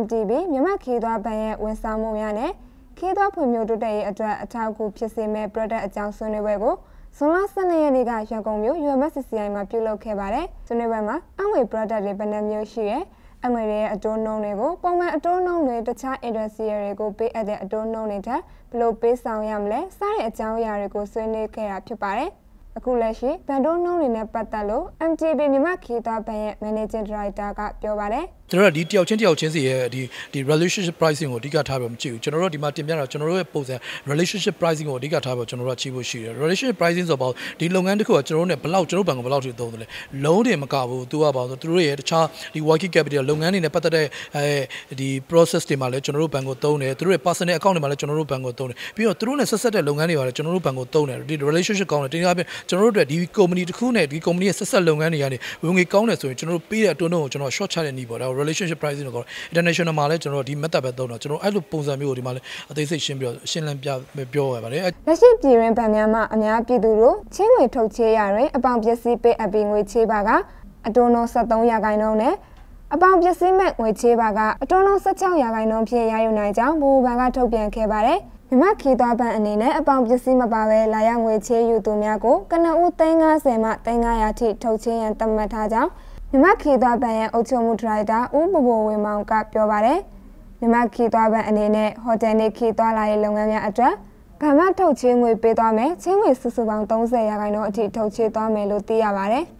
MTB မြန်မာခီးသွွားဘဏ်ရဲ့ဝန်ဆောင်မှုများနဲ့ခီးသွွားဖွံ့ဖြိုးတိုးတက်ရေးအတွက်အထောက်အကူဖြစ်စေမဲ့ product အကြောင်းဆွေးနွေးပွဲကိုဇွန်လ12ရက်နေ့ကရန်ကုန်မြို့ UMSCCI မှာပြုလုပ်ခဲ့ပါတယ်။ဆွေးနွေးပွဲမှာအငွေ product တွေဘယ်နှမျိုးရှိရဲအငွေတွေရဲ့အတိုးနှုန်းတွေကိုပုံမှန်အတိုးနှုန်းတွေတခြား industry တွေကိုပေးအပ်တဲ့အတိုးနှုန်းတွေထက်ဘယ်လိုပေးဆောင်ရမလဲစတဲ့အကြောင်းအရာတွေကိုဆွေးနွေးခဲ့တာဖြစ်ပါတယ်။ အခုလက်ရှိဗန်ဒိုးနှုံးတွေနဲ့ပတ်သက်လို့ MTB မြန်မာခီးသားဘဏ်ရဲ့ Managing Director ကပြောပါတယ်ကျွန်တော်တို့ဒီတယောက်ချင်းတယောက်ချင်းစီရဲ့ဒီဒီ relationship pricing ကိုအဓိကထားပြီးမကြည့်ဘူးကျွန်တော်တို့ဒီမှာတင်ပြတာကျွန်တော်တို့ရဲ့ပုံစံ relationship pricing ကိုအဓိကထားပြီးကျွန်တော်တို့ကချိဖို့ရှိတယ် relationship pricing ဆိုတော့ဒီလုပ်ငန်းတစ်ခုကကျွန်တော်တို့ ਨੇ ဘယ်လောက်ကျွန်တော်ဘဏ်ကဘယ်လောက်ထိသုံးတယ်လဲလုံးတယ်မကဘူးသူကပါဆိုသူတို့ရဲ့တခြားဒီ working capital လုပ်ငန်းတွေနဲ့ပတ်သက်တဲ့အဲဒီ process တွေမှာလည်းကျွန်တော်တို့ဘဏ်ကိုသုံးတယ်သူတို့ရဲ့ personal account တွေမှာလည်းကျွန်တော်တို့ဘဏ်ကိုသုံးတယ်ပြီးတော့သူတို့နဲ့ဆက်ဆက်တဲ့လုပ်ငန်းတွေပါလည်းကျွန်တော်တို့ဘဏ်ကိုသုံးတယ်ဒီ relationship ကောင်းတယ်တင်ပြပြကျွန်တော်တို့အတွက်ဒီ company တစ်ခုနဲ့ဒီ company ရဲ့ဆက်ဆက်လုပ်ငန်းတွေကနေဝင်ငွေကောင်းတယ်ဆိုရင်ကျွန်တော်တို့ပေးတဲ့အတွန်းတော့ကိုကျွန်တော် short ချတဲ့နည်းပေါ့ဒါ relationship pricing လို့ခေါ်တယ် international မှာလည်းကျွန်တော်ဒီ method ပဲသုံးတော့ကျွန်တော်အဲ့လိုပုံစံမျိုးကိုဒီမှာလည်းအသေးစိတ်ရှင်းပြရှင်းလင်းပြပြောရပါတယ်လက်ရှိပြည်တွင်းဗန်များမှာအများပြည်သူတို့ချင်းငွေထုတ်ချေးရတွင်အပေါင်ပစ္စည်းပေးအပ်ပြီးငွေချေးပါကအတွန်းနှုန်း73ရာခိုင်နှုန်းနဲ့အပေါင်ပစ္စည်းမဲ့ငွေချေးပါကအတွန်းနှုန်း16ရာခိုင်နှုန်းဖြင့်ရယူနိုင်ကြောင်းဘူဘန်ကထုတ်ပြန်ခဲ့ပါတယ်။ မြမခီသွားပန်အနေနဲ့အပေါင်ပစ္စည်းမပါဘဲလာရငွေချေးယူသူများကိုကနဦး350မှ300ထိထုတ်ချေးရန်သတ်မှတ်ထားကြောင်းမြမခီသွားပန်ရဲ့အုပ်ချုပ်မှုဒရိုက်တာဦးဘဘဝင်းမောင်ကပြောပါတယ်မြမခီသွားပန်အနေနဲ့ဟိုတယ်နေခီသွားလာရေးလုပ်ငန်းများအတွက်ဗမာထုတ်ချေးငွေပေးသွားမယ်ချင်းငွေစုစုပေါင်း30ရာခိုင်နှုန်းအထိထုတ်ချေးသွားမယ်လို့သိရပါတယ်။